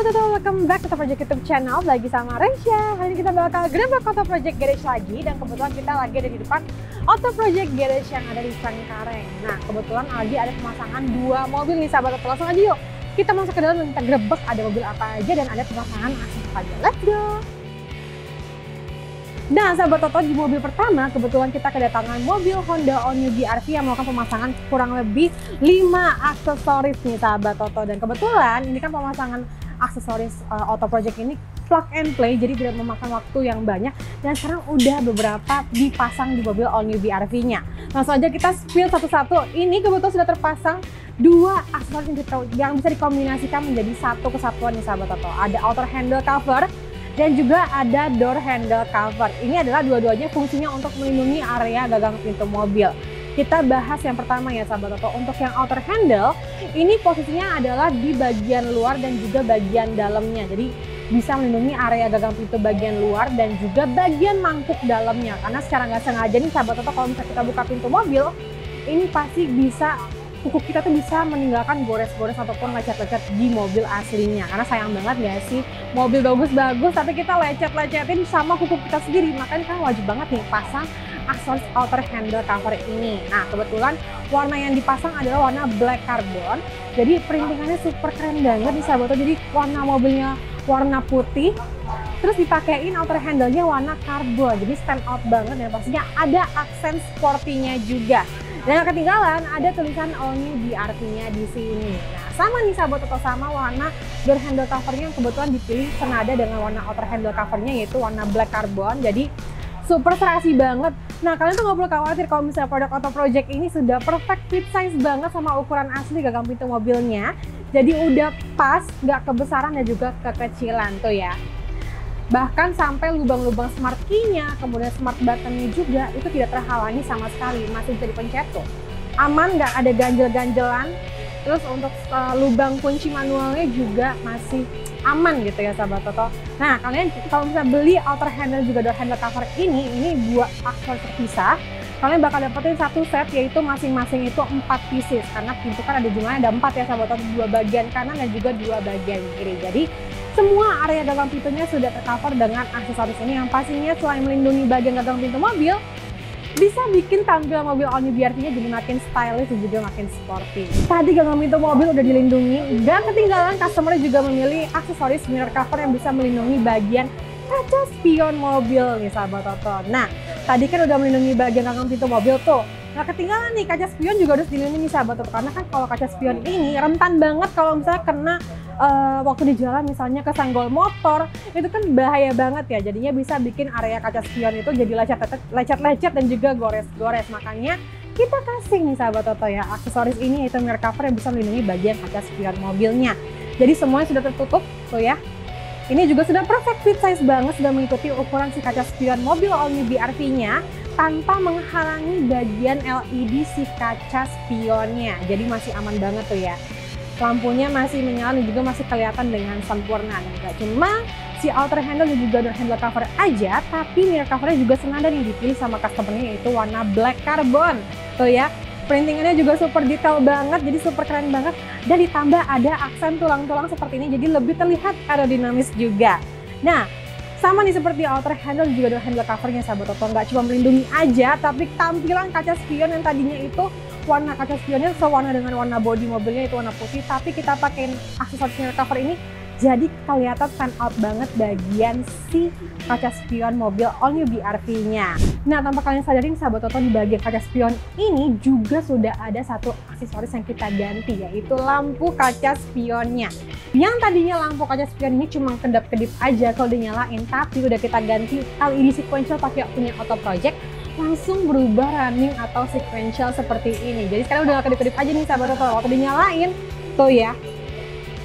Sobat Toto, welcome back to Project YouTube channel lagi sama Resya. Hari ini kita bakal gerebek Auto Project Garage lagi dan kebetulan kita lagi ada di depan Auto Project Garage yang ada di Cengkareng. Nah, kebetulan lagi ada pemasangan dua mobil nih sahabat Toto. Langsung aja yuk. Kita masuk ke dalam dan kita gerebek ada mobil apa aja dan ada pemasangan asli apa aja. Let's go. Nah, sahabat Toto di mobil pertama kebetulan kita kedatangan mobil Honda Onyu BRV yang melakukan pemasangan kurang lebih 5 aksesoris nih sahabat Toto dan kebetulan ini kan pemasangan aksesoris uh, auto project ini plug and play jadi tidak memakan waktu yang banyak dan sekarang udah beberapa dipasang di mobil all new BRV-nya. Langsung aja kita spill satu-satu. Ini kebetulan sudah terpasang dua aksesoris yang, yang bisa dikombinasikan menjadi satu kesatuan nih sahabat Toto. Ada outer handle cover dan juga ada door handle cover. Ini adalah dua-duanya fungsinya untuk melindungi area gagang pintu mobil. Kita bahas yang pertama ya sahabat Toto. Untuk yang outer handle, ini posisinya adalah di bagian luar dan juga bagian dalamnya. Jadi bisa melindungi area gagang pintu bagian luar dan juga bagian mangkuk dalamnya. Karena secara nggak sengaja nih sahabat Toto kalau misalnya kita buka pintu mobil, ini pasti bisa kuku kita tuh bisa meninggalkan gores-gores ataupun lecet-lecet di mobil aslinya karena sayang banget gak sih mobil bagus-bagus tapi kita lecet-lecetin sama kuku kita sendiri makanya kan wajib banget nih pasang aksesoris outer handle cover ini. Nah, kebetulan warna yang dipasang adalah warna black carbon. Jadi printingannya super keren banget nih sahabat. Jadi warna mobilnya warna putih. Terus dipakein outer handle-nya warna karbon. Jadi stand out banget dan pastinya ada aksen sportinya juga. Dan yang ketinggalan ada tulisan all new BRT-nya di sini. Nah, sama nih sahabat atau sama warna door handle covernya yang kebetulan dipilih senada dengan warna outer handle covernya yaitu warna black carbon. Jadi super serasi banget. Nah kalian tuh nggak perlu khawatir kalau misalnya produk Auto Project ini sudah perfect fit size banget sama ukuran asli gagang pintu mobilnya. Jadi udah pas, nggak kebesaran dan juga kekecilan tuh ya. Bahkan sampai lubang-lubang smart key-nya, kemudian smart button-nya juga itu tidak terhalangi sama sekali, masih bisa dipencet tuh. Aman, nggak ada ganjel-ganjelan. Terus untuk uh, lubang kunci manualnya juga masih aman gitu ya sahabat Toto. Nah kalian kalau bisa beli outer handle juga door handle cover ini, ini dua aksesoris terpisah. Kalian bakal dapetin satu set yaitu masing-masing itu empat pieces karena pintu kan ada jumlahnya ada empat ya sahabat Toto, dua bagian kanan dan juga dua bagian kiri. Jadi semua area gagang pintunya sudah tercover dengan aksesoris ini yang pastinya selain melindungi bagian gagang pintu mobil, bisa bikin tampilan mobil all new BRT-nya jadi makin stylish dan juga makin sporty. Tadi gagang pintu mobil udah dilindungi, dan ketinggalan customer juga memilih aksesoris mirror cover yang bisa melindungi bagian kaca spion mobil nih sahabat Toto. Nah, tadi kan udah melindungi bagian gagang pintu mobil tuh. Nah ketinggalan nih kaca spion juga harus dilindungi sahabat Toto karena kan kalau kaca spion ini rentan banget kalau misalnya kena uh, waktu di jalan misalnya kesenggol motor itu kan bahaya banget ya jadinya bisa bikin area kaca spion itu jadi lecet-lecet dan juga gores-gores makanya kita kasih nih sahabat Toto ya aksesoris ini yaitu mirror cover yang bisa melindungi bagian kaca spion mobilnya jadi semuanya sudah tertutup tuh ya ini juga sudah perfect fit size banget sudah mengikuti ukuran si kaca spion mobil all new BRV-nya tanpa menghalangi bagian LED si kaca spionnya. Jadi masih aman banget tuh ya. Lampunya masih menyala dan juga masih kelihatan dengan sempurna. Dan gak cuma si outer handle dan juga door handle cover aja, tapi mirror covernya juga senada nih dipilih sama customernya yaitu warna black carbon. Tuh ya, printingannya juga super detail banget, jadi super keren banget. Dan ditambah ada aksen tulang-tulang seperti ini, jadi lebih terlihat aerodinamis juga. Nah, sama nih seperti outer handle juga ada handle covernya sahabat Toto. Nggak cuma melindungi aja, tapi tampilan kaca spion yang tadinya itu warna kaca spionnya sewarna dengan warna body mobilnya itu warna putih. Tapi kita pakai aksesoris cover ini jadi kelihatan stand out banget bagian si kaca spion mobil all new BRV-nya. Nah, tanpa kalian sadarin sahabat Toto di bagian kaca spion ini juga sudah ada satu aksesoris yang kita ganti yaitu lampu kaca spionnya. Yang tadinya lampu kaca spion ini cuma kedap-kedip aja kalau dinyalain, tapi udah kita ganti LED sequential pakai punya Auto Project langsung berubah running atau sequential seperti ini. Jadi sekarang udah kedip-kedip aja nih sahabat Toto. Waktu dinyalain, tuh ya,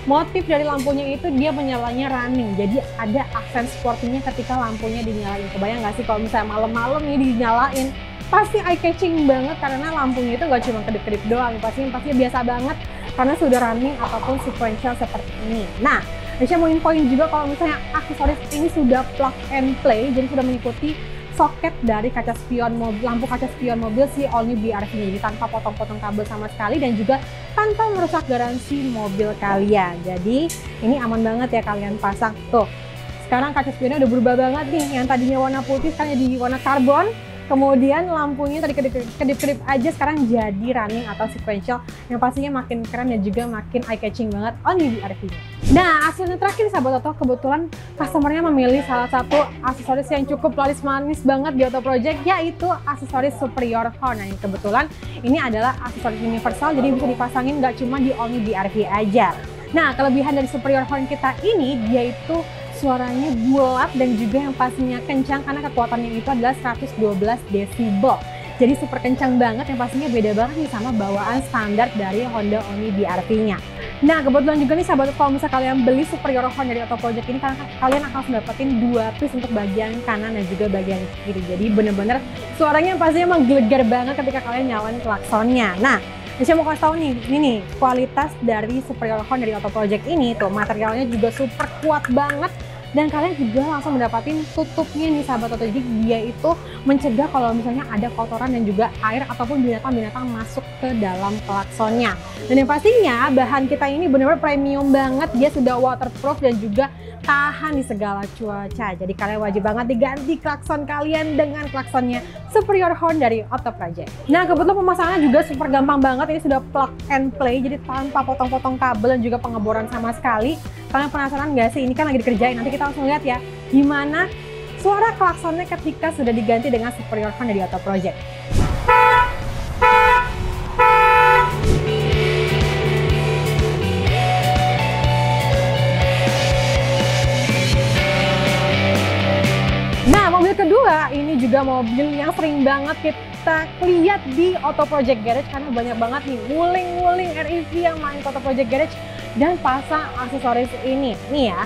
motif dari lampunya itu dia menyalanya running. Jadi ada aksen sportinya ketika lampunya dinyalain. Kebayang nggak sih kalau misalnya malam-malam ini dinyalain? Pasti eye catching banget karena lampunya itu gak cuma kedip-kedip doang. Pasti pasti biasa banget karena sudah running ataupun sequential seperti ini. Nah Aisyah mau infoin juga kalau misalnya aksesoris ini sudah plug and play jadi sudah mengikuti soket dari kaca spion mobil, lampu kaca spion mobil si all new BRV ini tanpa potong-potong kabel sama sekali dan juga tanpa merusak garansi mobil kalian. Jadi ini aman banget ya kalian pasang. Tuh, sekarang kaca spionnya udah berubah banget nih. Yang tadinya warna putih sekarang jadi warna karbon. Kemudian lampunya tadi kedip-kedip aja sekarang jadi running atau sequential yang pastinya makin keren dan juga makin eye catching banget only di RV-nya. Nah, hasilnya terakhir sahabat Oto, kebetulan customernya memilih salah satu aksesoris yang cukup laris manis banget di Auto Project yaitu aksesoris superior horn. Nah, ini kebetulan ini adalah aksesoris universal jadi bisa dipasangin nggak cuma di only di RV aja. Nah, kelebihan dari superior horn kita ini dia itu suaranya bulat dan juga yang pastinya kencang karena kekuatannya itu adalah 112 desibel. Jadi super kencang banget yang pastinya beda banget nih sama bawaan standar dari Honda Oni BRV-nya. Nah kebetulan juga nih sahabat kalau misalnya kalian beli Superior Horn dari Auto Project ini karena kalian akan mendapatkan dua piece untuk bagian kanan dan juga bagian kiri. Jadi bener-bener suaranya pastinya menggelegar banget ketika kalian nyalain klaksonnya. Nah saya mau kasih tahu nih, ini nih kualitas dari Superior Horn dari Auto Project ini tuh materialnya juga super kuat banget dan kalian juga langsung mendapatkan tutupnya nih sahabat Toto jadi dia itu mencegah kalau misalnya ada kotoran dan juga air ataupun binatang-binatang masuk ke dalam klaksonnya dan yang pastinya bahan kita ini benar-benar premium banget dia sudah waterproof dan juga tahan di segala cuaca. Jadi kalian wajib banget diganti klakson kalian dengan klaksonnya Superior Horn dari Auto Project. Nah kebetulan pemasangannya juga super gampang banget. Ini sudah plug and play, jadi tanpa potong-potong kabel dan juga pengeboran sama sekali. Kalian penasaran nggak sih? Ini kan lagi dikerjain. Nanti kita langsung lihat ya gimana suara klaksonnya ketika sudah diganti dengan Superior Horn dari Auto Project. kedua, ini juga mobil yang sering banget kita lihat di Auto Project Garage karena banyak banget nih wuling-wuling REV yang main Auto Project Garage dan pasang aksesoris ini. Nih ya,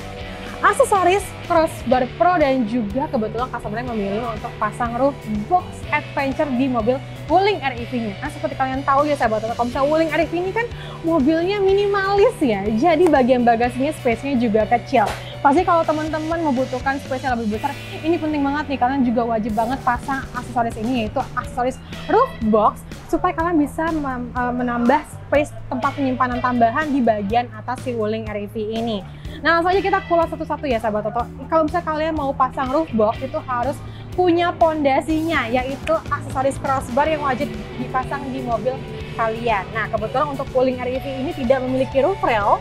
aksesoris crossbar pro dan juga kebetulan customer memilih untuk pasang roof box adventure di mobil Wuling REV nya nah seperti kalian tahu ya sahabat misalnya Wuling REV ini kan mobilnya minimalis ya jadi bagian bagasinya space nya juga kecil pasti kalau teman-teman membutuhkan space yang lebih besar ini penting banget nih kalian juga wajib banget pasang aksesoris ini yaitu aksesoris roof box supaya kalian bisa eh, menambah space tempat penyimpanan tambahan di bagian atas si Wuling REV ini Nah langsung aja kita kulas satu-satu ya sahabat Toto. Kalau misalnya kalian mau pasang roof box itu harus punya pondasinya yaitu aksesoris crossbar yang wajib dipasang di mobil kalian. Nah kebetulan untuk cooling REV ini tidak memiliki roof rail,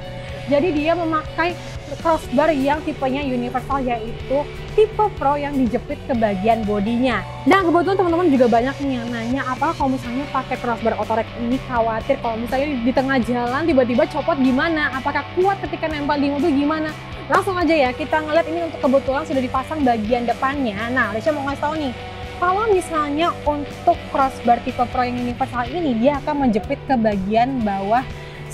jadi dia memakai crossbar yang tipenya universal yaitu tipe Pro yang dijepit ke bagian bodinya. Nah kebetulan teman-teman juga banyak nih yang nanya apa kalau misalnya pakai crossbar otorek ini khawatir kalau misalnya di tengah jalan tiba-tiba copot gimana? Apakah kuat ketika nempel di mobil gimana? Langsung aja ya kita ngeliat ini untuk kebetulan sudah dipasang bagian depannya. Nah Alicia mau ngasih tahu nih kalau misalnya untuk crossbar tipe Pro yang universal ini dia akan menjepit ke bagian bawah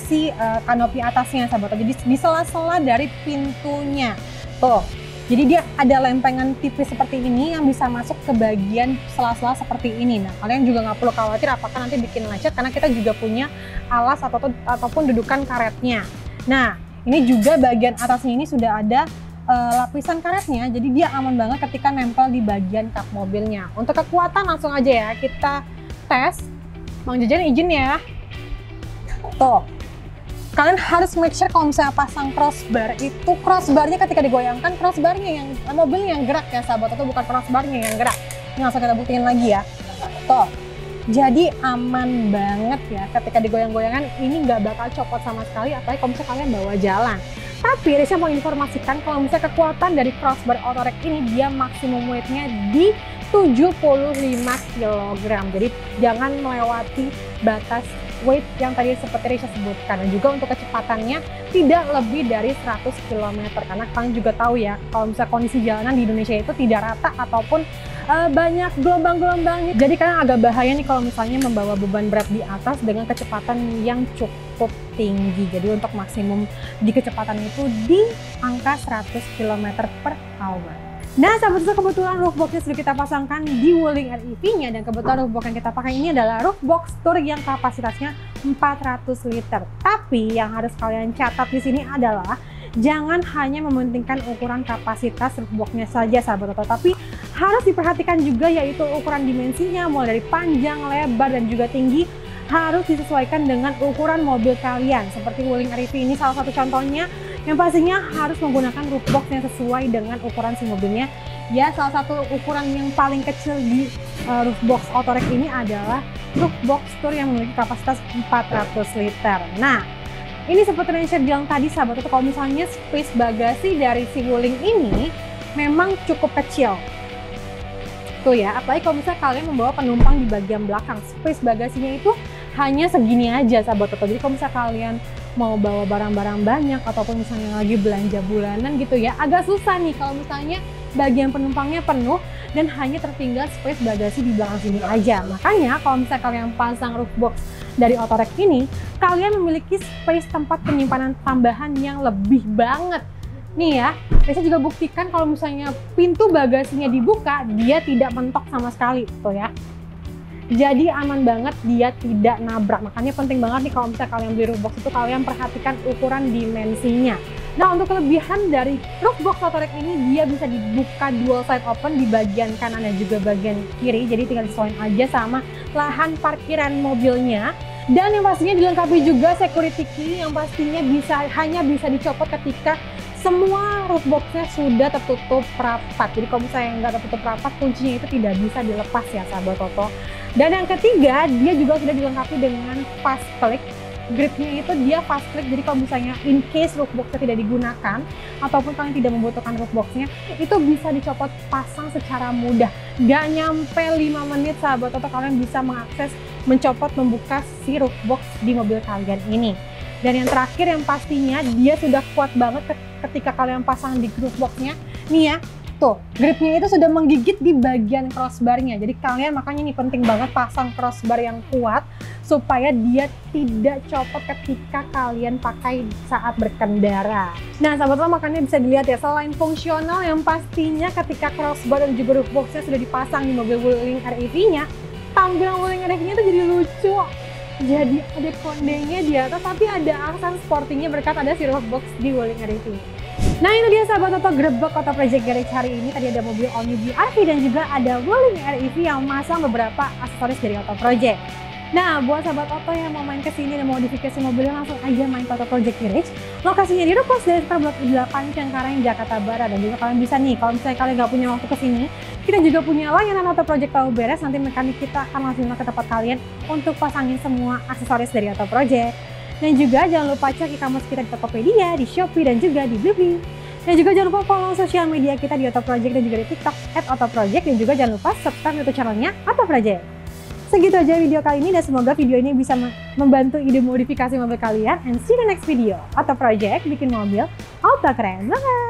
si uh, kanopi atasnya sahabat. Jadi di sela-sela dari pintunya. Tuh. Jadi dia ada lempengan tipis seperti ini yang bisa masuk ke bagian sela-sela seperti ini. Nah, kalian juga nggak perlu khawatir apakah nanti bikin lecet karena kita juga punya alas atau ataupun dudukan karetnya. Nah, ini juga bagian atasnya ini sudah ada uh, lapisan karetnya, jadi dia aman banget ketika nempel di bagian kap mobilnya. Untuk kekuatan langsung aja ya, kita tes. Bang Jajan izin ya. Tuh, kalian harus make sure kalau misalnya pasang crossbar itu crossbarnya ketika digoyangkan crossbarnya yang eh, mobilnya yang gerak ya sahabat itu bukan crossbarnya yang gerak. Ini langsung kita buktiin lagi ya. Tuh jadi aman banget ya ketika digoyang-goyangan. Ini nggak bakal copot sama sekali apalagi kalau misalnya kalian bawa jalan. Tapi Risha mau informasikan kalau misalnya kekuatan dari crossbar Autorec ini dia maksimum weightnya di 75 kg jadi jangan melewati batas weight yang tadi seperti Risha sebutkan. Dan juga untuk kecepatannya tidak lebih dari 100 km karena kalian juga tahu ya kalau misalnya kondisi jalanan di Indonesia itu tidak rata ataupun uh, banyak gelombang-gelombangnya. Jadi kalian agak bahaya nih kalau misalnya membawa beban berat di atas dengan kecepatan yang cukup tinggi. Jadi untuk maksimum di kecepatan itu di angka 100 km per hour Nah, sahabat itu kebetulan roof boxnya sudah kita pasangkan di Wuling REV-nya dan kebetulan roof box yang kita pakai ini adalah roof box tour yang kapasitasnya 400 liter. Tapi yang harus kalian catat di sini adalah jangan hanya mementingkan ukuran kapasitas roof boxnya saja sahabat Toto, tapi harus diperhatikan juga yaitu ukuran dimensinya mulai dari panjang, lebar dan juga tinggi harus disesuaikan dengan ukuran mobil kalian. Seperti Wuling REV ini salah satu contohnya yang pastinya harus menggunakan roof box yang sesuai dengan ukuran si mobilnya. Ya, salah satu ukuran yang paling kecil di uh, roof box Autorek ini adalah roof box tour yang memiliki kapasitas 400 liter. Nah, ini seperti yang saya bilang tadi sahabat, kalau misalnya space bagasi dari si Wuling ini memang cukup kecil Tuh ya, apalagi kalau misalnya kalian membawa penumpang di bagian belakang, space bagasinya itu hanya segini aja sahabat Toto. Jadi kalau misalnya kalian mau bawa barang-barang banyak ataupun misalnya lagi belanja bulanan gitu ya, agak susah nih kalau misalnya bagian penumpangnya penuh dan hanya tertinggal space bagasi di belakang sini aja. Makanya kalau misalnya kalian pasang roof box dari Otorek ini, kalian memiliki space tempat penyimpanan tambahan yang lebih banget Nih ya, saya juga buktikan kalau misalnya pintu bagasinya dibuka, dia tidak mentok sama sekali, tuh ya. Jadi aman banget, dia tidak nabrak. Makanya penting banget nih kalau misalnya kalian beli roof box itu kalian perhatikan ukuran dimensinya. Nah untuk kelebihan dari roof box ini dia bisa dibuka dual side open di bagian kanan dan juga bagian kiri. Jadi tinggal disesuaikan aja sama lahan parkiran mobilnya. Dan yang pastinya dilengkapi juga security key yang pastinya bisa hanya bisa dicopot ketika semua roof boxnya sudah tertutup rapat. Jadi kalau misalnya nggak tertutup rapat, kuncinya itu tidak bisa dilepas ya sahabat Toto. Dan yang ketiga, dia juga sudah dilengkapi dengan fast click. Gripnya itu dia fast click, jadi kalau misalnya in case roof boxnya tidak digunakan, ataupun kalian tidak membutuhkan roof boxnya, itu bisa dicopot pasang secara mudah. Gak nyampe 5 menit sahabat Toto, kalian bisa mengakses, mencopot, membuka si roof box di mobil kalian ini. Dan yang terakhir yang pastinya dia sudah kuat banget ketika kalian pasang di group boxnya. Nih ya, tuh gripnya itu sudah menggigit di bagian crossbarnya. Jadi kalian makanya ini penting banget pasang crossbar yang kuat supaya dia tidak copot ketika kalian pakai saat berkendara. Nah sahabat lo makanya bisa dilihat ya selain fungsional yang pastinya ketika crossbar dan juga roof boxnya sudah dipasang di mobil Wuling REV-nya, tampilan Wuling REV-nya itu jadi lucu jadi ada kondenya di atas tapi ada aksen sportingnya berkat ada si box di Wuling RV. Nah itu dia sahabat Toto Grebek Kota Project Garage hari ini tadi ada mobil all new RV dan juga ada Wuling REV yang masang beberapa aksesoris dari Auto Project. Nah, buat sahabat Oto yang mau main ke sini dan modifikasi mobilnya langsung aja main Auto Project Garage. Lokasinya di Rupas dari Blok 8 Cengkareng, Jakarta Barat. Dan juga kalian bisa nih, kalau misalnya kalian nggak punya waktu ke sini, kita juga punya layanan Auto Project tahu beres. Nanti mekanik kita akan langsung ke tempat kalian untuk pasangin semua aksesoris dari Auto Project. Dan juga jangan lupa cek e-commerce kita di Tokopedia, di Shopee, dan juga di Blibli. Dan juga jangan lupa follow sosial media kita di Auto Project dan juga di TikTok at Auto Project. Dan juga jangan lupa subscribe YouTube channelnya Auto Project. Segitu aja video kali ini dan semoga video ini bisa membantu ide modifikasi mobil kalian. And see you the next video. Auto Project bikin mobil auto keren. Bye!